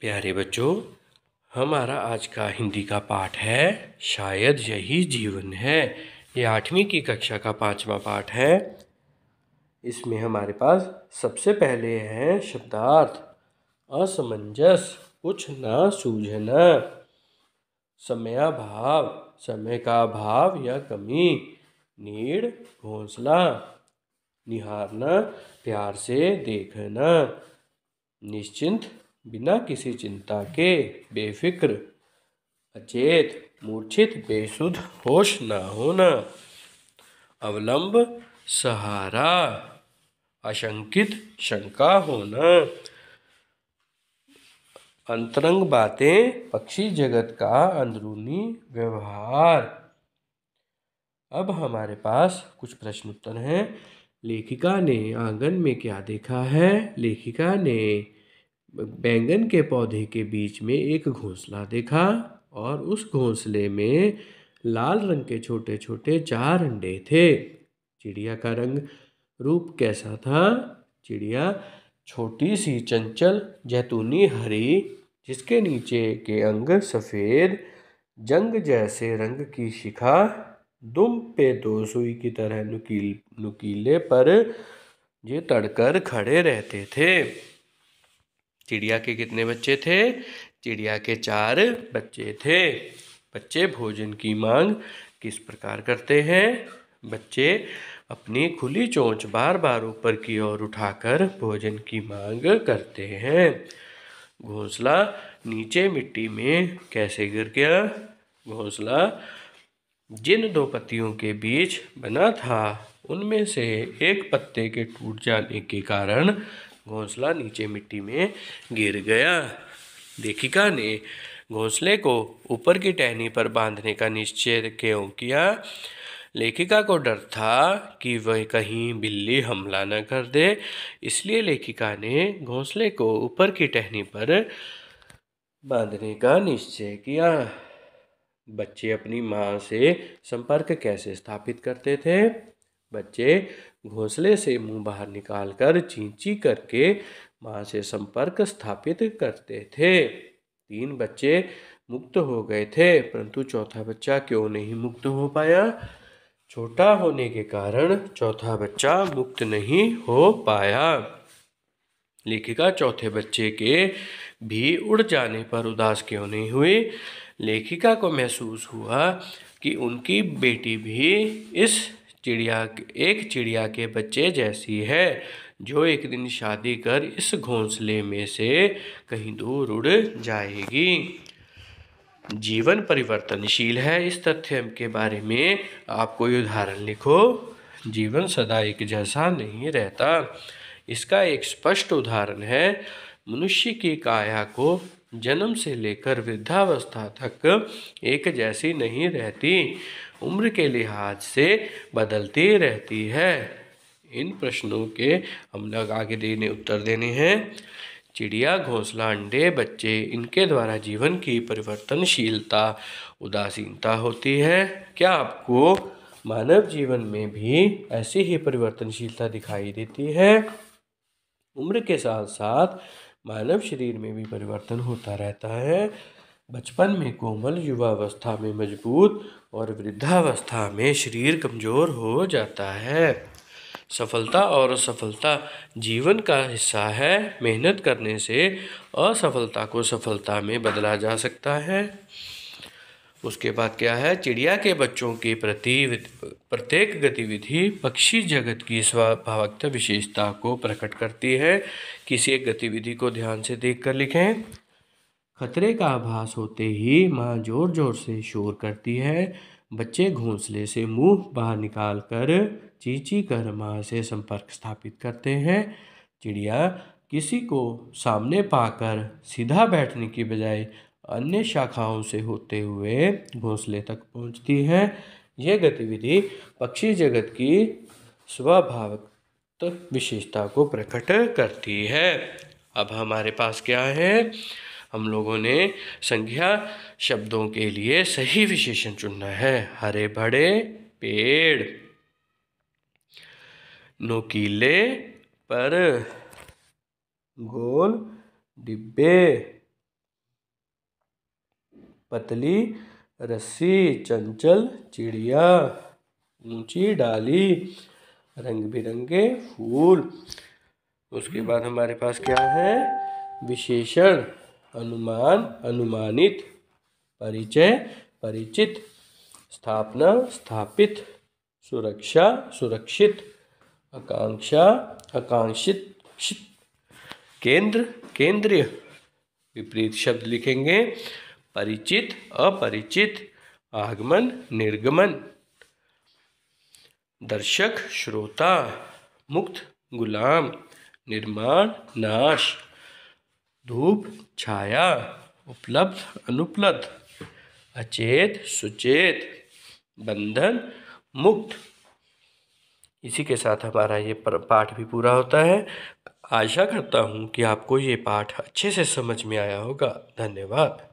प्यारे बच्चों, हमारा आज का हिंदी का पाठ है, शायद यही जीवन है। ये आठवीं की कक्षा का पांचवा पाठ है। इसमें हमारे पास सबसे पहले है शब्दार्थ, असमंजस, कुछ ना सूझना समयाभाव समय का अभाव या कमी, नीड़, घोंसला, निहारना, प्यार से देखना, निश्चिंत बिना किसी चिंता के बेफिक्र, अचेत, मूर्छित, बेसुध, होश न होना। अवलंब, सहारा, आशंकित, शंका होना। अंतरंग बातें, पक्षी जगत का अंदरूनी व्यवहार। अब हमारे पास कुछ प्रश्न उत्तर हैं। लेखिका ने आँगन में क्या देखा है? लेखिका ने बैंगन के पौधे के बीच में एक घोंसला देखा और उस घोंसले में लाल रंग के छोटे छोटे चार अंडे थे। चिड़िया का रंग रूप कैसा था? चिड़िया छोटी सी चंचल, जैतूनी हरी, जिसके नीचे के अंग सफ़ेद, जंग जैसे रंग की शिखा, दुम पे दो सुई की तरह नुकील, नुकीले पर ये तड़कर खड़े रहते थे। चिड़िया के कितने बच्चे थे? चिड़िया के चार बच्चे थे। बच्चे भोजन की मांग किस प्रकार करते हैं? बच्चे अपनी खुली चोंच बार बार ऊपर की ओर उठाकर भोजन की मांग करते हैं। घोंसला नीचे मिट्टी में कैसे गिर गया? घोंसला जिन दो पत्तियों के बीच बना था, उनमें से एक पत्ते के टूट जाने के कारण घोंसला नीचे मिट्टी में गिर गया। लेखिका ने घोंसले को ऊपर की टहनी पर बांधने का निश्चय क्यों किया? लेखिका को डर था कि वह कहीं बिल्ली हमला न कर दे। इसलिए लेखिका ने घोंसले को ऊपर की टहनी पर बांधने का निश्चय किया। बच्चे अपनी माँ से संपर्क कैसे स्थापित करते थे? बच्चे घोंसले से मुँह बाहर निकालकर चींची करके माँ से संपर्क स्थापित करते थे। तीन बच्चे मुक्त हो गए थे, परंतु चौथा बच्चा क्यों नहीं मुक्त हो पाया? छोटा होने के कारण चौथा बच्चा मुक्त नहीं हो पाया। लेखिका चौथे बच्चे के भी उड़ जाने पर उदास क्यों नहीं हुई? लेखिका को महसूस हुआ कि उनकी बेटी भी इस चिड़िया एक चिड़िया के बच्चे जैसी है, जो एक दिन शादी कर इस घोंसले में से कहीं दूर उड़ जाएगी। जीवन परिवर्तनशील है इस तथ्य के बारे में आप कोई उदाहरण लिखो। जीवन सदा एक जैसा नहीं रहता। इसका एक स्पष्ट उदाहरण है, मनुष्य की काया को जन्म से लेकर वृद्धावस्था तक एक जैसी नहीं रहती। उम्र के लिहाज से बदलती रहती है। इन प्रश्नों के हम लोग आगे देने, उत्तर देने हैं। चिड़िया, घोंसला, अंडे, बच्चे, इनके द्वारा जीवन की परिवर्तनशीलता, उदासीनता होती है। क्या आपको मानव जीवन में भी ऐसी ही परिवर्तनशीलता दिखाई देती है? उम्र के साथ साथ मानव शरीर में भी परिवर्तन होता रहता है। बचपन में कोमल युवावस्था में मज़बूत और वृद्धावस्था में शरीर कमज़ोर हो जाता है। सफलता और असफलता जीवन का हिस्सा है। मेहनत करने से असफलता को सफलता में बदला जा सकता है। उसके बाद क्या है? चिड़िया के बच्चों के प्रति प्रत्येक गतिविधि पक्षी जगत की स्वाभाविक विशेषता को प्रकट करती है। किसी एक गतिविधि को ध्यान से देख कर लिखें। खतरे का आभास होते ही माँ ज़ोर ज़ोर से शोर करती है। बच्चे घोंसले से मुँह बाहर निकाल कर चींची कर माँ से संपर्क स्थापित करते हैं। चिड़िया किसी को सामने पाकर सीधा बैठने की बजाय अन्य शाखाओं से होते हुए घोंसले तक पहुँचती है। यह गतिविधि पक्षी जगत की स्वाभाविक विशेषता को प्रकट करती है। अब हमारे पास क्या है? हम लोगों ने संज्ञा शब्दों के लिए सही विशेषण चुनना है। हरे भरे पेड़। नोकीले पर गोल डिब्बे। पतली रस्सी, चंचल चिड़िया। ऊँची डाली रंग बिरंगे फूल। उसके बाद हमारे पास क्या है? विशेषण। अनुमान, अनुमानित, परिचय, परिचित, स्थापना, स्थापित, सुरक्षा, सुरक्षित, आकांक्षा, आकांक्षित केंद्र, केंद्रीय, विपरीत शब्द लिखेंगे, परिचित, अपरिचित, आगमन, निर्गमन, दर्शक, श्रोता, मुक्त, गुलाम, निर्माण, नाश धूप, छाया, उपलब्ध, अनुपलब्ध, अचेत, सुचेत, बंधन, मुक्त। इसी के साथ हमारा ये पाठ भी पूरा होता है। आशा करता हूँ कि आपको ये पाठ अच्छे से समझ में आया होगा। धन्यवाद।